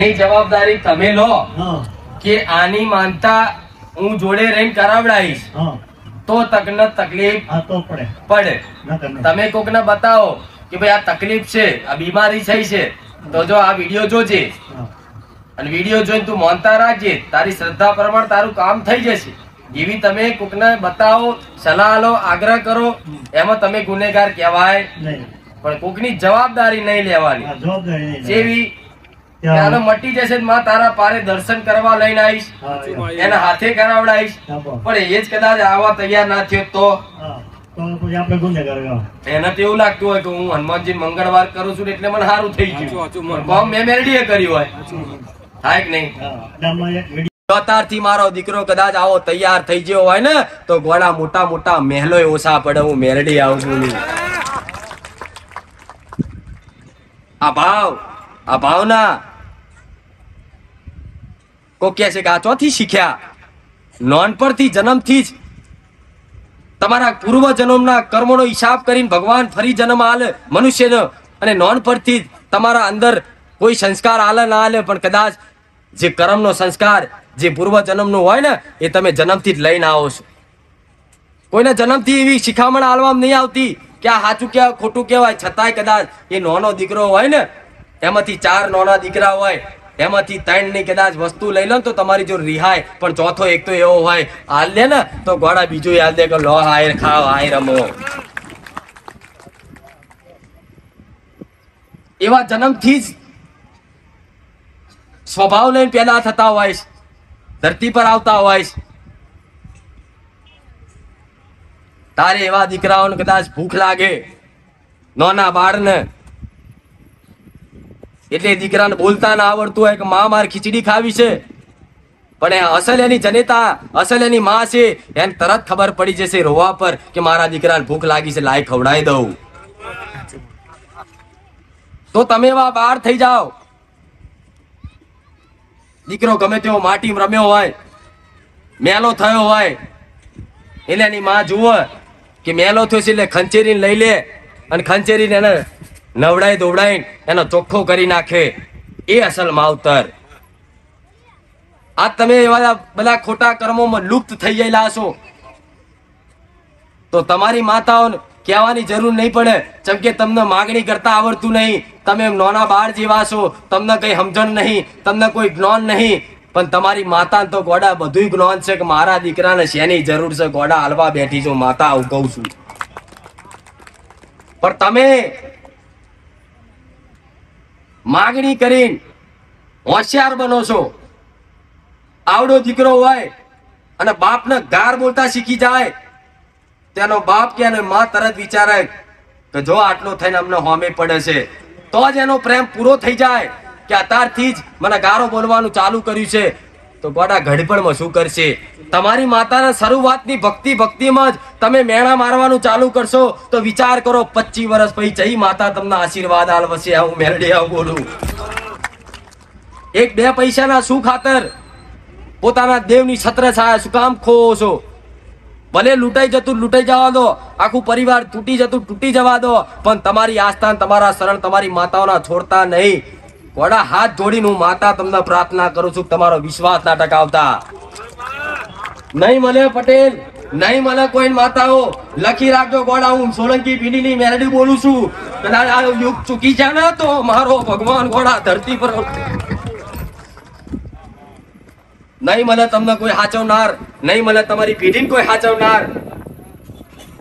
એ જવાબદારી તમે લો કે આની માનતા હું જોડે રહીને કરાવડાવીશ તો તકને તકલીફ પડે. તમે કોકને બતાવો કે ભાઈ આ તકલીફ છે આ બીમારી થઈ છે. તો જો આ વીડિયો જોજે. અને વીડિયો જોઈને તું માનતા રાખજે. તારી શ્રદ્ધા પ્રમાણે તારું કામ થઈ જશે. એવી તમે કોકને બતાવો સલાહ લો આગ્રહ કરો. એમાં તમે ગુનેગાર કહેવાય. પણ કોકની જવાબદારી નહીં લેવાની. જેવી ત્યાં- મટી જશે માં તારા પારે દર્શન કરવા લઈને આવીશ. એના હાથે કરાવડાવીશ. પણ. એ જ કદાચ આવા તૈયાર ના થયો તો? હા, તો પછી આપણે ગુનેગાર કહેવાય. એને તો એવું લાગતું હોય કે હું હનુમાનજી મંગળવાર કરું છું એટલે મને સારું થઈ ગયું. પણ મેં મેરડીએ કર્યું હોય. થાય કે નહીં? હા, એટલે આમાં એક વીડિયો ચોતારથી મારો દીકરો કદાચ આવો તૈયાર થઈ ગયો હોય ને તો ઘોડા મોટા મોટા મહેલો ઓછા પડે હું મેરડી આવું છું આ ભાવ આ ભાવના. કો કહે છે કે આ ચોથી શીખ્યા. નોનપણથી જન્મથી જ તમારા પૂર્વ જન્મના કર્મોનો હિસાબ કરીને ભગવાન ફરી જન્મ આલે મનુષ્યનો. અને નોનપણથી જ તમારા અંદર કોઈ સંસ્કાર આલે ના આલે, પણ કદાચ જે કર્મનો સંસ્કાર, જે પૂર્વ જન્મનો હોય ને, એ તમે જન્મથી જ લઈને આવો છો. કોઈને જન્મથી એવી શિખામણ આલવામાં નહીં આવતી કે આ સાચું કહેવાય, ખોટું કહેવાય. છતાંય કદાચ એ નાનો દીકરો હોય ને એમાંથી ચાર નાના દીકરા હોય એમાંથી ત્રણની કદાચ વસ્તુ લઈ લો ને તો તમારી જો રિહાય. પણ ચોથો એક તો એવો હોય, હાલ દે ને, તો ગોળા બીજું હાલ દે કે લો હાય ખાવ હાય, રમો. એવા જન્મથી જ સ્વભાવ લઈને પેદા થતા હોય ધરતી પર આવતા હોય તારે એવા દીકરાઓને કદાચ ભૂખ લાગે, નાના બાળને એટલે દીકરાને બોલતા ના આવડતું હોય કે મા માર ખીચડી ખાવી છે. પણ અસલ એની જનેતા, અસલ એની માં છે, એને તરત ખબર પડી જશે રોવા પર કે મારા દીકરાને ભૂખ લાગી છે, લાય ખવડાવી દઉં. તો તમે એવા બહાર થઈ જાઓ. દીકરો ગમે તેવો માટી રમ્યો હોય, મેલો થયો હોય, એટલે એની માં જુઓ કે મેલો થયો છે એટલે ખંચેરીને લઈ લે અને ખંચેરીને એને નવડાઈ દોવડાઈ એનો ચોખ્ખો કરી નાખે. એ અસલ માવતર. આ તમે એવા બધા ખોટા કર્મોમાં લુપ્ત થઈ ગયેલા છો તો તમારી માતાઓને કહેવાની જરૂર નહીં પડે. જેમ કે તમને માગણી કરતા આવડતું નહીં. તમે નોના બાળ જેવા છો. તમને કઈ સમજણ નહીં. તમને કોઈ જ્ઞાન નહીં. પણ તમારી માતા તો ગોડા બધું જ્ઞાન છે કે મારા દીકરાને શેની જરૂર છે? ગોડા હાલવા બેઠી છું. માતા આવું કહું છું. પણ તમે માગણી કરીને હોશિયાર બનો છો. આવડો દીકરો હોય અને બાપને ગાર બોલતા શીખી જાય, તેનો બાપ કે અને માં તરત વિચારે કે જો આટલો થઈને અમને હોમે પડે છે, તો જ એનો પ્રેમ પૂરો થઈ જાય કે અત્યારથી જ મને ગારો બોલવાનું ચાલુ કર્યું છે. તો ગોડા ઘડપણમાં શું કરશે? તમારી માતાના શરૂઆતની ભક્તિ ભક્તિમાં જ તમે મેણા મારવાનું ચાલુ કરશો. તો વિચાર કરો, પચીસ વર્ષ પછી જઈ માતા તમને આશીર્વાદ આલવશે હું મેલડી આવું બોલું. એક બે પૈસાના શું ખાતર? પોતાના દેવની છત્ર છાયા શું કામ ખો છો? ભલે લૂંટાઈ જતું લૂંટાઈ જવા દો, આખું પરિવાર તૂટી જતું તૂટી જવા દો, પણ તમારી આસ્થા તમારા શરણ તમારી માતાઓના છોડતા નહીં. ઘોડા હાથ જોડીને હું માતા તમને પ્રાર્થના કરું છું તમારો વિશ્વાસ ના ટકાવતા નહીં મળે પટેલ, નહીં મળે કોઈ માતાઓ. લખી રાખજો ગોડા હું સોલંકી પીડીની મેલડી બોલું છું. કદાચ આ યુગ ચૂકી છે ને તો મારો ભગવાન ગોડા ધરતી પર નહીં મળે તમને કોઈ હાચવનાર, નહીં મળે તમારી પેઢીને કોઈ હાચવનાર.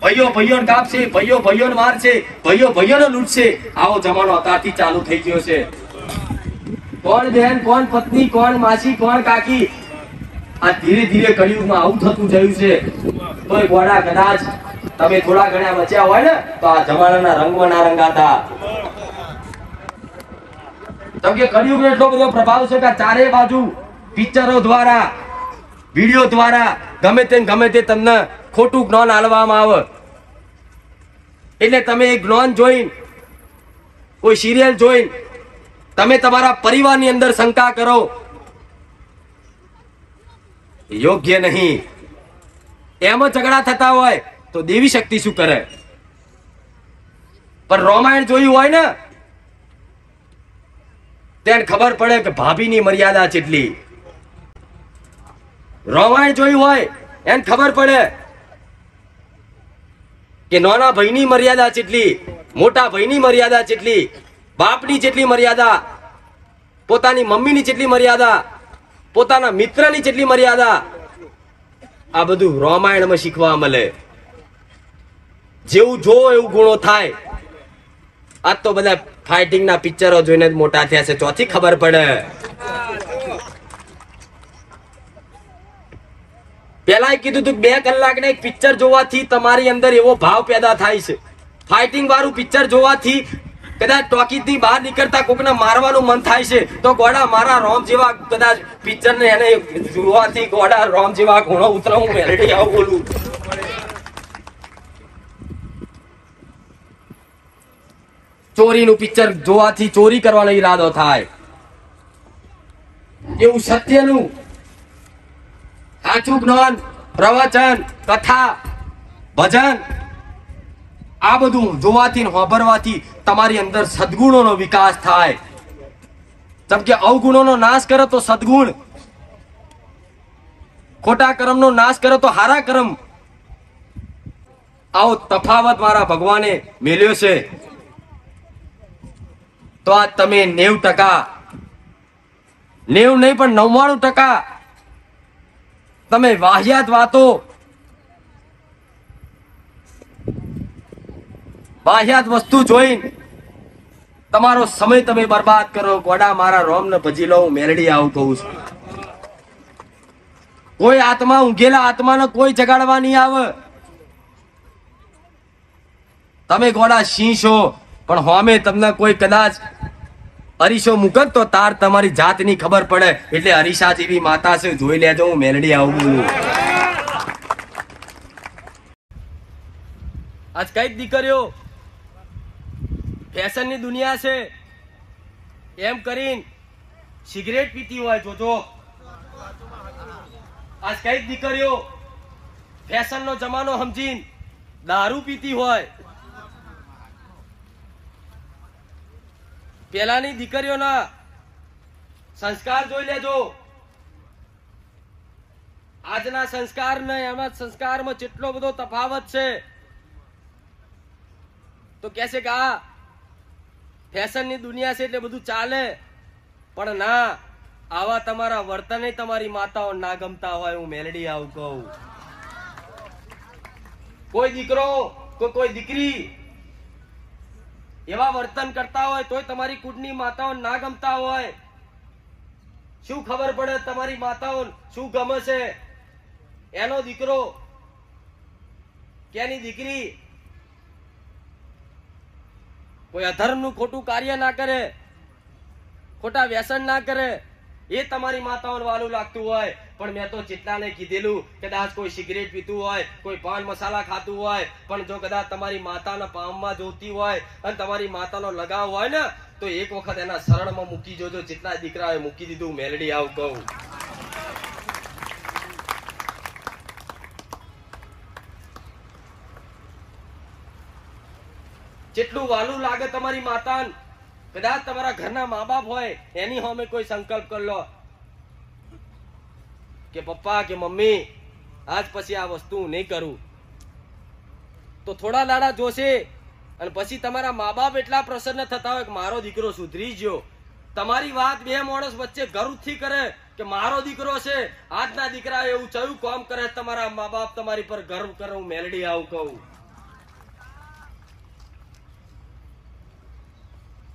ભાઈઓ ભાઈઓ કાપશે ભાઈઓ ભાઈઓ મારશે ભાઈઓ ભાઈઓ લૂંટશે. આવો જમાનો અત્યારથી ચાલુ થઈ ગયો છે. કોણ બહેન, કોણ પત્ની, કોણ માસી, કોણ કાકી? આ ધીરે ધીરે કળિયુગમાં આવું થતું જયું છે. તોય ગોડા કદાચ તમે થોડા ઘણા બચ્યા હોય ને, તો આ જમાનાના રંગમાં ના રંગાતા. કેમ કે કળિયુગ એટલો બધો પ્રભાવ છે કે ચારે બાજુ પિક્ચરો દ્વારા, વીડિયો દ્વારા ગમે તે ગમે તે તમને ખોટું જ્ઞાન આલવામાં આવે. એટલે તમે એ જ્ઞાન જોઈને, કોઈ સિરિયલ જોઈને તમે તમારા પરિવારની અંદર શંકા કરો. યોગ્ય નહીં. એમાં ઝઘડા થતા હોય તો દેવી શક્તિ શું કરે? પણ રોમાયણ જોયું હોય ને, તેને ખબર પડે કે ભાભીની મર્યાદા કેટલી રોમાયણ જોયું હોય, એને ખબર પડે કે નાના ભાઈની મર્યાદા કેટલી મોટા ભાઈની મર્યાદા કેટલી બાપની જેટલી મર્યાદા, પોતાની મમ્મીની જેટલી મર્યાદા, પોતાના મિત્રની જેટલી મર્યાદા, આ બધું રામાયણમાં શીખવા મળે. જેવું જો એવું ગુણો થાય આ તો બધા ફાઇટિંગ ના પિક્ચરો જોઈને મોટા થયા છે, ચોથી ખબર પડે. પેલા કીધું તું બે કલાક એક પિક્ચર જોવાથી તમારી અંદર એવો ભાવ પેદા થાય છે. ફાઇટિંગ વાળું પિક્ચર જોવાથી કદાચ ટોકીજની બહાર નીકળતા કોકને મારવાનું મન થાય છે તો ગોડા મારા રોમ જેવા કદાચ પિક્ચર ને એને જોવાથી ગોડા રોમ જેવા ગુણો ઉતરો હું મેલડી આવું બોલું. ચોરીનું પિક્ચર જોવાથી ચોરી કરવાનો ઈરાદો થાય. એવું સત્યનું. સાચું જ્ઞાન પ્રવચન કથા ભજન. આ બધું જોવાથી ને તમારી અંદર સદગુણોનો વિકાસ થાય. જેમ કે અવગુણોનો નાશ કરે તો સદગુણ. ખોટા કર્મનો નાશ કરે તો હારા કર્મ. આવો તફાવત મારા ભગવાને મેલ્યો છે. તો આ તમે નેવ ટકા. નેવ નહીં પણ નવ્વાણું ટકા. તમે વાહિયાત વાતો વાહિયાત વસ્તુ જોઈને તમારો સમય તમે બરબાદ કરો, ગોડા મારા રોમ ને ભજી લો મેરડી આવું કહું છું. કોઈ આત્મા, ઊંઘેલા આત્માને કોઈ જગાડવા નહીં આવે. તમે ગોડા સિંહ છો પણ હોમે તમને કોઈ કદાચ અરીસો મુકત તો તાર તમારી જાતની ખબર પડે. એટલે અરીસા જેવી માતા છે, જોઈ લેજો, હું મેલડી આવું આજ કઈ દીકરીઓ ફેશનની દુનિયા છે. એમ કરીને સિગરેટ પીતી હોય, જોજો. આજ કઈ દીકરીઓ ફેશનનો જમાનો સમજીને દારૂ પીતી હોય. પેલાની દીકરીઓના સંસ્કાર જોઈ લેજો. આજના સંસ્કાર ને એમના સંસ્કારમાં કેટલો બધો તફાવત છે, તો કે છે કે આ ફેશનની દુનિયા છે એટલે બધું ચાલે. પણ ના, આવા તમારા વર્તને તમારી માતાઓ ના ગમતા હોય હું મેલડી આવું કહું. કોઈ દીકરો કોઈ કોઈ દીકરી એવા વર્તન કરતા હોય તોય તમારી કુટની માતાઓ ના ગમતા હોય. શું ખબર પડે તમારી માતાઓ શું ગમે છે? એનો દીકરો, કેની દીકરી કોઈ અધર્મનું ખોટું કાર્ય ના કરે, ખોટા વ્યસન ના કરે, એ તમારી માતાઓને વાલું લાગતું હોય. પણ મેં તો ચિત્તાને કીધેલું કદાચ કોઈ સિગરેટ પીતું હોય, કોઈ પાન મસાલા ખાતું હોય, પણ જો કદાચ તમારી માતાના પામમાં જોતી હોય અને તમારી માતાનો લગાવ હોય ને, તો એક વખત એના શરણમાં મૂકી જોજો. જેટલા દીકરાએ મૂકી દીધું. મેલડી આવું કહું. જેટલું વાલું લાગે તમારી માતા કદાચ તમારા ઘરના મા બાપ હોય, એની હોમે કોઈ સંકલ્પ કરી લો. કે પપ્પા, કે મમ્મી, આજ પછી આ વસ્તુ નહીં કરું. તો થોડા દાડા જોશે, અને પછી તમારા મા બાપ એટલા પ્રસન્ન થતા હોય કે મારો દીકરો સુધરી ગયો. તમારી વાત બે માણસ વચ્ચે ગર્વથી કરે કે મારો દીકરો છે, આજના દીકરા એવું ચયું કામ કરે, તમારા મા બાપ તમારી પર ગર્વ કરે, હું મેલડી આવું કહું.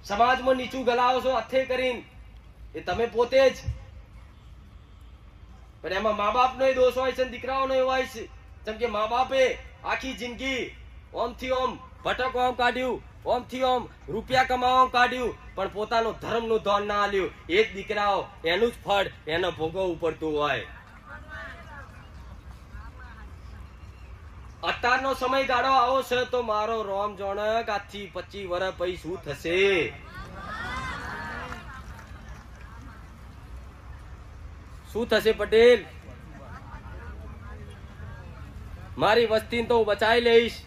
સમાજમાં નીચું ગલાવો છો, હાથે કરીને. એ તમે પોતે જ. પણ એમાં મા બાપનો દોષ હોય છે દીકરાઓનો હોય છે. જેમ કે મા બાપે આખી જિંદગી ઓમથી ઓમ ભટકો ઓમ કાઢ્યું, ઓમથી ઓમ રૂપિયા કમાવા કાઢ્યું, પણ પોતાનું ધર્મનું ધોન ના આલ્યું. એ જ દીકરાઓ, એનું જ ફળ, એને ભોગવવું પડતું હોય. અત્યારનો સમય ગાળો આવો છે, તો મારો રોમ જોણક આજથી પચીસ વર્ષ પછી શું થશે? શું થશે પટેલ? મારી વસ્તી તો હું બચાવી લઈશ.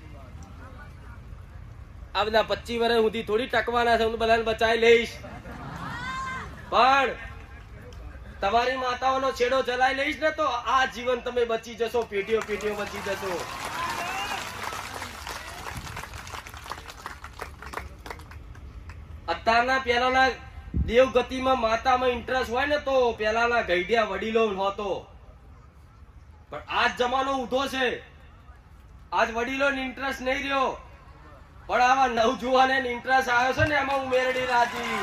આ બધા પચીસ વર્ષ સુધી થોડી ટકવાના છે, હું બધાને બચાવી લઈશ. પણ તમારી માતાઓનો છેડો જલાઈ લઈશ ને તો આ જીવન તમે બચી જશો, પેટીઓ પેટીઓ બચી જશો. અત્યારના પેલાના દેવગતિમાં માતામાં ઇન્ટરેસ્ટ હોય ને તો પેલાના ગઈડિયા વડીલો નહોતો. પણ આજ જમાનો ઊંધો છે. આજ વડીલો ઇન્ટરેસ્ટ નહીં રહ્યો. પણ આવા નવજુવાને ઇન્ટરેસ્ટ આવ્યો છે ને એમાં ઉમેરડી રાજી.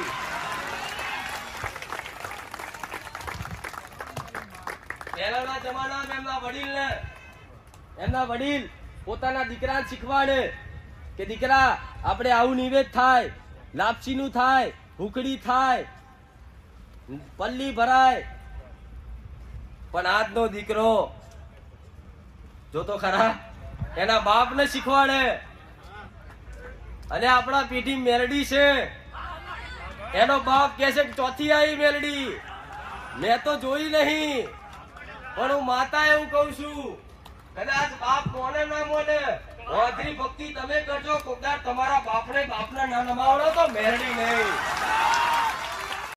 પહેલાના જમાનામાં એમના વડીલને, એમના વડીલ પોતાના દીકરાને શીખવાડે કે દીકરા, આપણે આવું નિવેદ થાય. લાપસીનું થાય, ભૂખડી થાય, પલ્લી ભરાય. પણ આજનો દીકરો જોતો ખરા, એના બાપને શીખવાડે. અને આપણા પીઠી મેલડી છે. એનો બાપ કે છે ચોથી આવી મેલડી. મેં તો જોઈ નહીં, પણ હું માતા એવું કહું છું. કદાચ બાપ મોને ના મોને ઓધરી ભક્તિ તમે કરજો. કોકદાર તમારા બાપને બાપ ના નમાવડો તો મેરડી નહીં